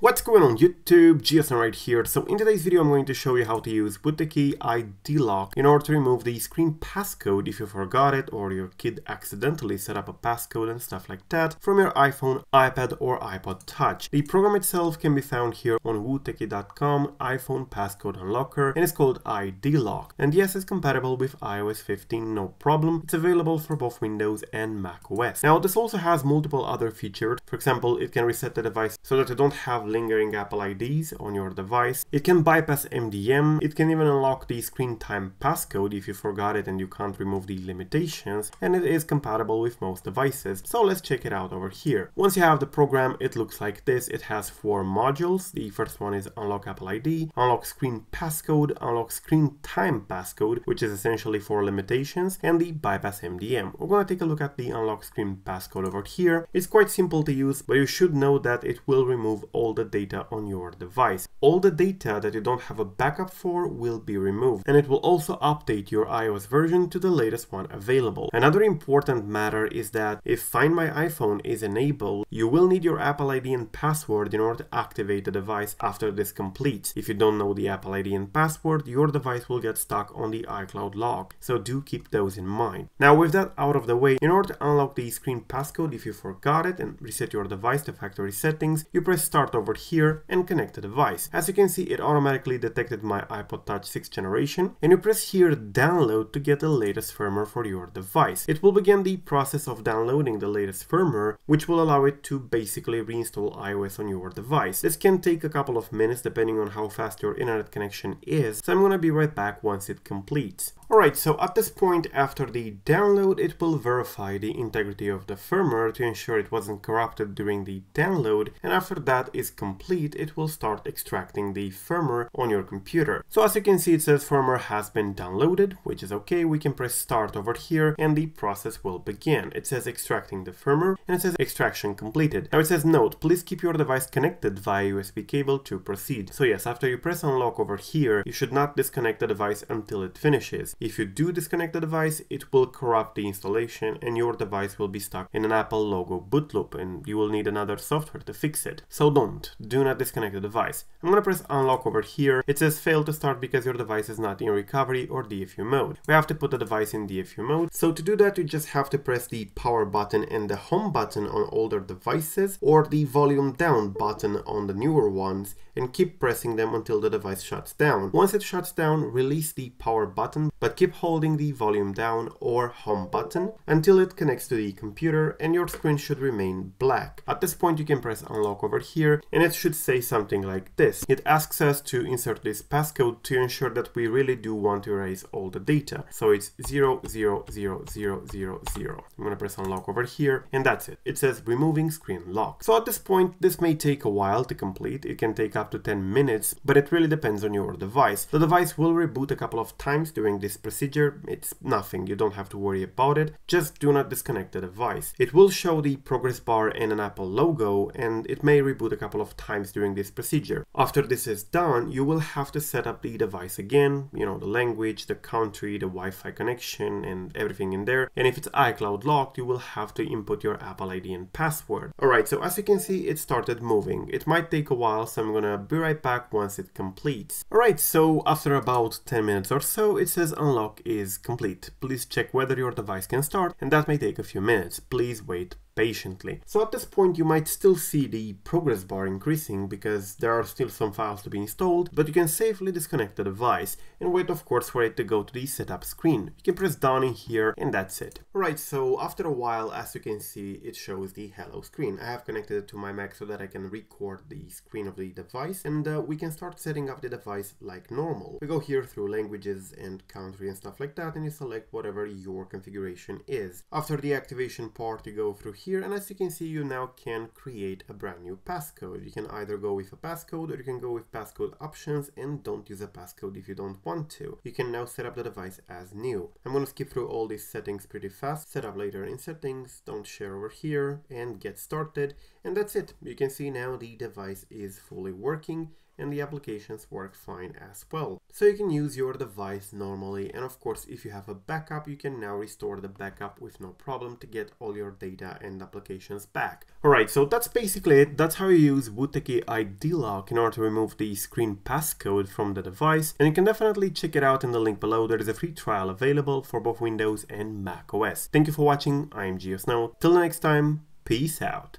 What's going on YouTube, GSN right here. So in today's video I'm going to show you how to use WooTechy iDelock in order to remove the screen passcode if you forgot it or your kid accidentally set up a passcode and stuff like that from your iPhone, iPad or iPod Touch. The program itself can be found here on wootechy.com, iPhone passcode unlocker and it's called iDelock. And yes, it's compatible with iOS 15, no problem. It's available for both Windows and Mac OS. Now this also has multiple other features. For example, it can reset the device so that you don't have lingering Apple IDs on your device. It can bypass MDM, it can even unlock the screen time passcode if you forgot it and you can't remove the limitations, and it is compatible with most devices. So let's check it out over here. Once you have the program, it looks like this. It has four modules. The first one is unlock Apple ID, unlock screen passcode, unlock screen time passcode, which is essentially for limitations, and the bypass MDM. We're gonna take a look at the unlock screen passcode over here. It's quite simple to use, but you should know that it will remove all the data on your device. All the data that you don't have a backup for will be removed and it will also update your iOS version to the latest one available. Another important matter is that if Find My iPhone is enabled, you will need your Apple ID and password in order to activate the device after this completes. If you don't know the Apple ID and password, your device will get stuck on the iCloud lock, so do keep those in mind. Now with that out of the way, in order to unlock the screen passcode if you forgot it and reset your device to factory settings, you press start over here and connect the device. As you can see, it automatically detected my iPod Touch 6th generation and you press here download to get the latest firmware for your device. It will begin the process of downloading the latest firmware, which will allow it to basically reinstall iOS on your device. This can take a couple of minutes depending on how fast your internet connection is, so I'm gonna be right back once it completes. Alright, so at this point after the download it will verify the integrity of the firmware to ensure it wasn't corrupted during the download and after that is complete it will start extracting the firmware on your computer. So as you can see it says firmware has been downloaded which is okay, we can press start over here and the process will begin. It says extracting the firmware and it says extraction completed. Now it says note, please keep your device connected via USB cable to proceed. So yes, after you press unlock over here you should not disconnect the device until it finishes. If you do disconnect the device, it will corrupt the installation and your device will be stuck in an Apple logo boot loop and you will need another software to fix it. So don't, do not disconnect the device. I'm gonna press unlock over here. It says fail to start because your device is not in recovery or DFU mode. We have to put the device in DFU mode. So to do that, you just have to press the power button and the home button on older devices or the volume down button on the newer ones and keep pressing them until the device shuts down. Once it shuts down, release the power button, but keep holding the volume down or home button until it connects to the computer and your screen should remain black. At this point you can press unlock over here and it should say something like this. It asks us to insert this passcode to ensure that we really do want to erase all the data. So it's 000000. I'm gonna press unlock over here and that's it. It says removing screen lock. So at this point this may take a while to complete. It can take up to 10 minutes but it really depends on your device. The device will reboot a couple of times during this procedure. It's nothing, you don't have to worry about it. Just do not disconnect the device. It will show the progress bar and an Apple logo and it may reboot a couple of times during this procedure. After this is done, you will have to set up the device again, you know, the language, the country, the Wi-Fi connection and everything in there. And if it's iCloud locked, you will have to input your Apple ID and password. Alright, so as you can see, it started moving. It might take a while, so I'm gonna be right back once it completes. Alright, so after about 10 minutes or so, it says unlock is complete. Please check whether your device can start, and that may take a few minutes. Please wait patiently. So at this point you might still see the progress bar increasing because there are still some files to be installed, but you can safely disconnect the device and wait of course for it to go to the setup screen. You can press down in here and that's it. Right, so after a while as you can see it shows the hello screen. I have connected it to my Mac so that I can record the screen of the device and uh, we can start setting up the device like normal. We go here through languages and country and stuff like that and you select whatever your configuration is. After the activation part you go through here here and as you can see you now can create a brand new passcode. You can either go with a passcode or you can go with passcode options and don't use a passcode if you don't want to. You can now set up the device as new. I'm going to skip through all these settings pretty fast, set up later in settings, don't share over here and get started and that's it. You can see now the device is fully working and the applications work fine as well. So you can use your device normally and of course if you have a backup you can now restore the backup with no problem to get all your data and applications back. Alright, so that's basically it. That's how you use WooTechy iDelock in order to remove the screen passcode from the device and you can definitely check it out in the link below. There is a free trial available for both Windows and Mac OS. Thank you for watching. I am GeoSn0w. Till next time, peace out.